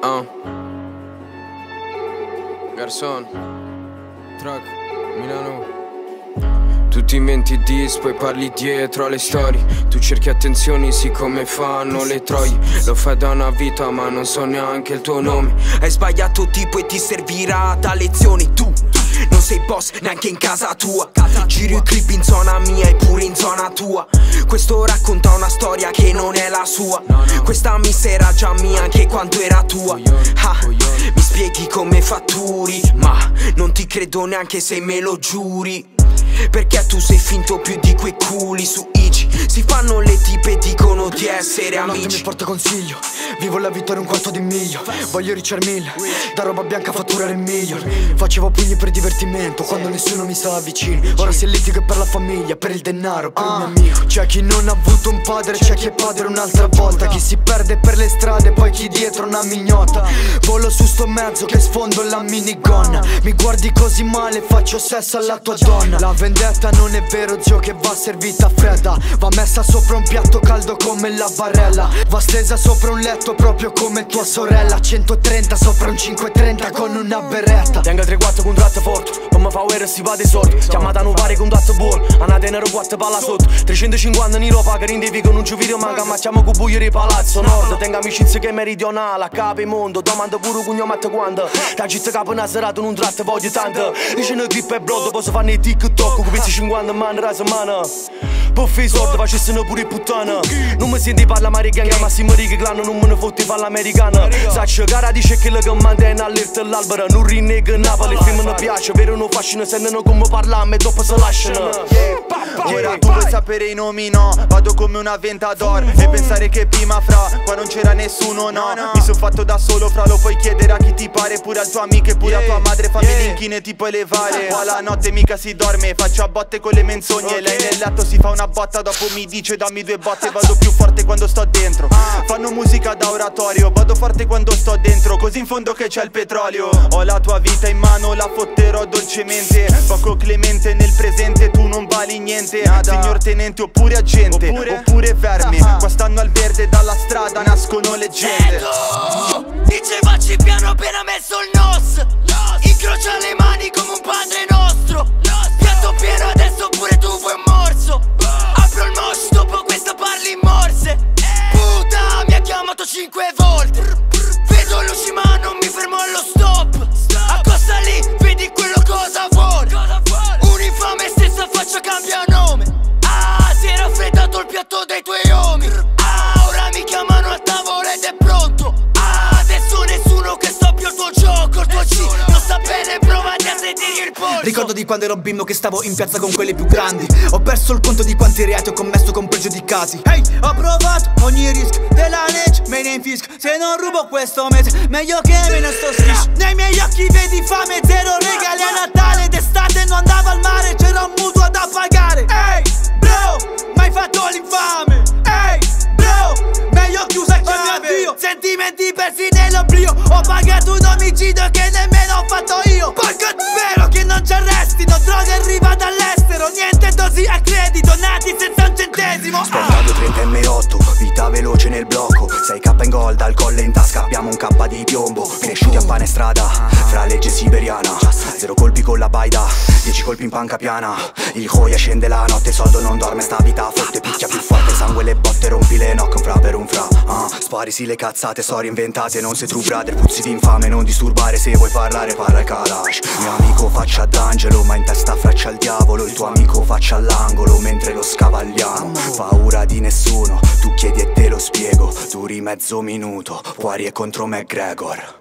Uh. Garçon, truck, Milano. Tu ti inventi dis, poi parli dietro alle storie. Tu cerchi attenzioni, sì come fanno le troie. Lo fai da una vita ma non so neanche il tuo nome. Hai sbagliato tipo e ti servirà da lezioni Tu sei boss neanche in casa tua. Giro i clip in zona mia e pure in zona tua. Questo racconta una storia che non è la sua. Questa miss era già mia anche quando era tua. Ah, Mi spieghi come fatturi Ma non ti credo neanche se me lo giuri. Perché tu sei finto più di quei culi su Ici Si fanno le tipe dicono di essere La amici. mi porta consiglio. Vivo la vittoria un quarto di miglio. Voglio Richard Mill Da roba bianca fatturare il miglior. Facevo pugni per divertimento Quando nessuno mi stava vicino. Ora si litiga per la famiglia Per il denaro, per ah. il mio amico. C'è chi non ha avuto un padre C'è chi è padre un'altra volta. Chi si perde per le strade Poi chi dietro una mignota. Volo su sto mezzo che sfondo la minigonna. Mi guardi così male Faccio sesso alla tua donna. La vendetta non è vero zio che va servita fredda. Va messa sopra un piatto caldo come la barella Va stesa sopra un letto proprio come tua sorella. 130 sopra un 530 con una beretta. Tengo il 3-4 con tratto forte Come fa uere si va di sorte Chiamata non pare con tratto buono Andate nero 4 palla sotto. 350 in Europa che rindevi con un giuvidio manca Ma chiamo con buio di palazzo nord. Tengo amicizie che meridionale A capo mondo. Domanda pure con matte quando? Da città capo una serata un tratto voglio tanto. Dice una clip e blog Posso fare i TikTok Con questi 50 man la setmana Puffi i soldi facessero pure puttana Non mi senti parla americana Ma si mi riga clan non me ne fotti parla americana Saccio cara dice che le che mantiene all'irte l'albero Non rinnega Napoli Il film non piace Vero non fascino Sentono come parliamo e dopo si lasciano Ora tu vuoi sapere i nomi no? Vado come una ventador. E pensare che prima fra Qua non c'era nessuno no? Mi son fatto da solo fra Lo puoi chiedere a chi ti pare Pure al tuo amico e pure a tua madre. Fammi l'inchine ti puoi levare. Qua la notte mica si dorme Faccio a botte con le menzogne. Lei nel letto si fa una botta Dopo mi dice dammi due botte Vado più forte quando sto dentro. Fanno musica da oratorio Vado forte quando sto dentro Così in fondo che c'è il petrolio. Ho la tua vita in mano La fotterò dolcemente. Poco clemente nel presente Tu non vali niente. Signor tenente oppure agente Oppure, vermi. Qua stanno al verde Dalla strada nascono leggende Dicevacci piano appena messo il nos. Incrocia le mani come un padre dei tuoi omi. Ah, ora mi chiamano al tavolo ed è pronto. Ah, adesso nessuno che sta più al tuo gioco. Il tuo C non sta bene, provate a sentire il polso. Ricordo di quando ero bimbo che stavo in piazza con quelli più grandi. Ho perso il conto di quanti reati ho commesso con pregiudicati. Hey, ho provato ogni rischio della legge, me ne infisco. Se non rubo questo mese, meglio che me ne sto striscio Nei miei occhi vedi fame, zero regali a Natale D'estate non andavo sentimenti persi nell'oblio. Ho pagato un omicidio che nemmeno ho fatto io. Porco spero che non ci arrestino Droga arriva dall'estero. Niente dosi a credito Nati senza un centesimo. Sportato 30 M8, vita veloce nel blocco. 6k in gold, alcol in tasca. Abbiamo un K di piombo Cresciuti a pane strada, fra legge siberiana Zero colpi con la baida, 10 colpi in panca piana. Il coia scende la notte, soldo non dorme sta vita Fotte. Picchia più forte, sangue le botte Rompi le noc, un fra per un fra Spari sì le cazzate, storie inventate Non sei true brother, puzzi di infame Non disturbare, se vuoi parlare parla ai kalash Mio amico faccia d'angelo, ma in testa faccia al diavolo Il tuo amico faccia all'angolo, mentre lo scavagliamo Paura di nessuno, tu chiedi e te lo spiego Duri mezzo minuto, Poirier contro McGregor